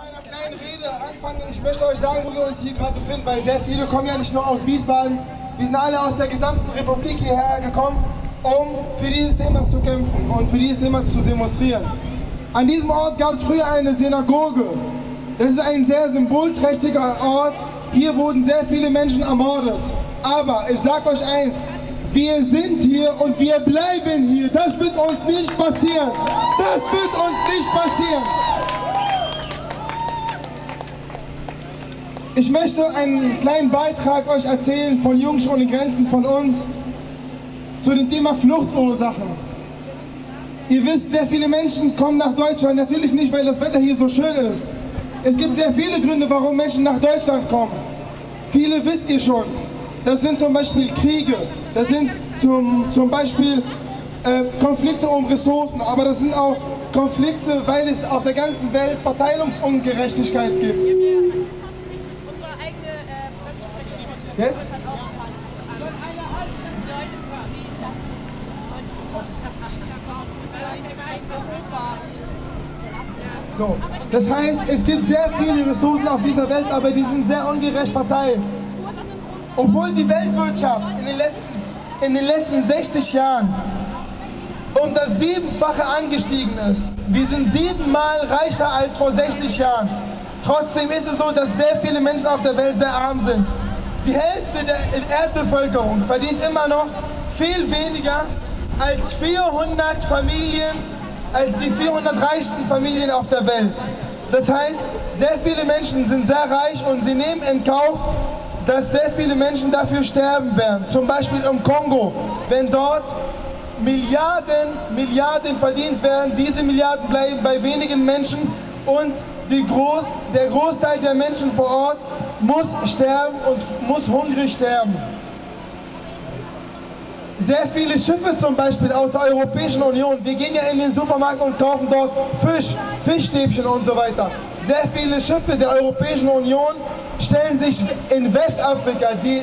meiner kleinen Rede anfangen. Ich möchte euch sagen, wo wir uns hier gerade befinden, weil sehr viele kommen ja nicht nur aus Wiesbaden. Wir sind alle aus der gesamten Republik hierher gekommen, um für dieses Thema zu kämpfen und für dieses Thema zu demonstrieren. An diesem Ort gab es früher eine Synagoge. Das ist ein sehr symbolträchtiger Ort. Hier wurden sehr viele Menschen ermordet. Aber ich sage euch eins, wir sind hier und wir bleiben hier. Das wird uns nicht passieren. Das wird uns nicht passieren. Ich möchte einen kleinen Beitrag euch erzählen von Jungs ohne Grenzen von uns zu dem Thema Fluchtursachen. Ihr wisst, sehr viele Menschen kommen nach Deutschland, natürlich nicht, weil das Wetter hier so schön ist. Es gibt sehr viele Gründe, warum Menschen nach Deutschland kommen. Viele wisst ihr schon. Das sind zum Beispiel Kriege, das sind zum, zum Beispiel äh, Konflikte um Ressourcen, aber das sind auch Konflikte, weil es auf der ganzen Welt Verteilungsungerechtigkeit gibt. Jetzt? So, das heißt, es gibt sehr viele Ressourcen auf dieser Welt, aber die sind sehr ungerecht verteilt. Obwohl die Weltwirtschaft in den letzten, in den letzten 60 Jahren um das Siebenfache angestiegen ist. Wir sind siebenmal reicher als vor 60 Jahren. Trotzdem ist es so, dass sehr viele Menschen auf der Welt sehr arm sind. Die Hälfte der Erdbevölkerung verdient immer noch viel weniger als 400 Familien, als die 400 reichsten Familien auf der Welt. Das heißt, sehr viele Menschen sind sehr reich und sie nehmen in Kauf, dass sehr viele Menschen dafür sterben werden. Zum Beispiel im Kongo, wenn dort Milliarden, Milliarden verdient werden, diese Milliarden bleiben bei wenigen Menschen und Groß, der Großteil der Menschen vor Ort muss sterben und muss hungrig sterben. Sehr viele Schiffe zum Beispiel aus der Europäischen Union, wir gehen ja in den Supermarkt und kaufen dort Fisch, Fischstäbchen und so weiter. Sehr viele Schiffe der Europäischen Union stellen sich in Westafrika, die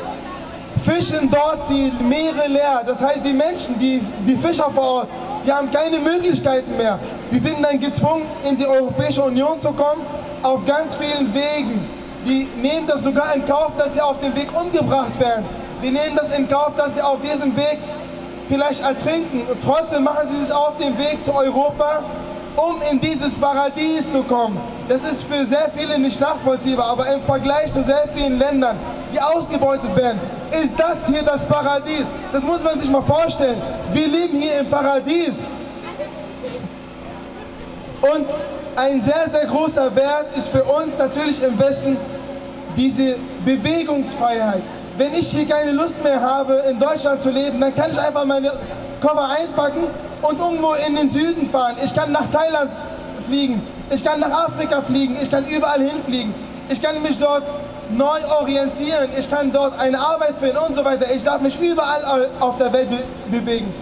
fischen dort die Meere leer. Das heißt, die Menschen, die, die Fischer vor Ort, die haben keine Möglichkeiten mehr. Die sind dann gezwungen, in die Europäische Union zu kommen, auf ganz vielen Wegen. Die nehmen das sogar in Kauf, dass sie auf dem Weg umgebracht werden. Die nehmen das in Kauf, dass sie auf diesem Weg vielleicht ertrinken. Und trotzdem machen sie sich auf den Weg zu Europa, um in dieses Paradies zu kommen. Das ist für sehr viele nicht nachvollziehbar, aber im Vergleich zu sehr vielen Ländern, die ausgebeutet werden, ist das hier das Paradies. Das muss man sich mal vorstellen. Wir leben hier im Paradies. Und ein sehr, sehr großer Wert ist für uns natürlich im Westen diese Bewegungsfreiheit. Wenn ich hier keine Lust mehr habe, in Deutschland zu leben, dann kann ich einfach meine Koffer einpacken und irgendwo in den Süden fahren. Ich kann nach Thailand fliegen, ich kann nach Afrika fliegen, ich kann überall hinfliegen. Ich kann mich dort neu orientieren, ich kann dort eine Arbeit finden und so weiter. Ich darf mich überall auf der Welt be bewegen.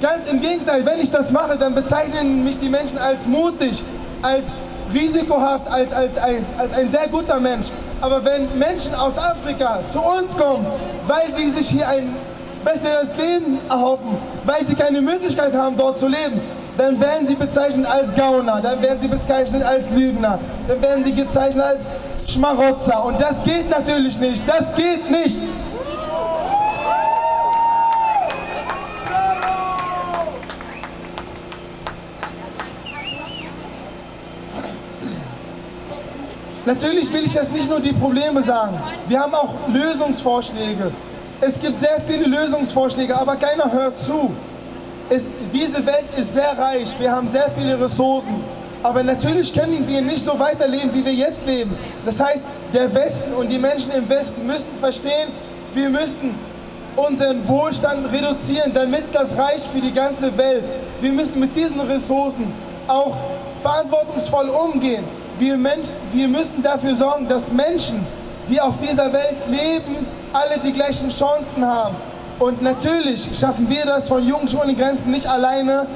Ganz im Gegenteil, wenn ich das mache, dann bezeichnen mich die Menschen als mutig, als risikohaft, als, als, als, als ein sehr guter Mensch. Aber wenn Menschen aus Afrika zu uns kommen, weil sie sich hier ein besseres Leben erhoffen, weil sie keine Möglichkeit haben, dort zu leben, dann werden sie bezeichnet als Gauner, dann werden sie bezeichnet als Lügner, dann werden sie gezeichnet als Schmarotzer. Und das geht natürlich nicht, das geht nicht. Natürlich will ich jetzt nicht nur die Probleme sagen. Wir haben auch Lösungsvorschläge. Es gibt sehr viele Lösungsvorschläge, aber keiner hört zu. Es, diese Welt ist sehr reich, wir haben sehr viele Ressourcen. Aber natürlich können wir nicht so weiterleben, wie wir jetzt leben. Das heißt, der Westen und die Menschen im Westen müssen verstehen, wir müssen unseren Wohlstand reduzieren, damit das reicht für die ganze Welt. Wir müssen mit diesen Ressourcen auch verantwortungsvoll umgehen. Wir, Mensch, wir müssen dafür sorgen, dass Menschen, die auf dieser Welt leben, alle die gleichen Chancen haben. Und natürlich schaffen wir das von Jugend ohne Grenzen nicht alleine.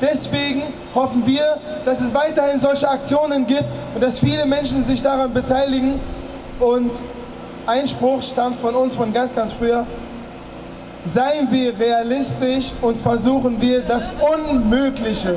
Deswegen hoffen wir, dass es weiterhin solche Aktionen gibt und dass viele Menschen sich daran beteiligen. Und ein Spruch stammt von uns von ganz, ganz früher. Seien wir realistisch und versuchen wir das Unmögliche.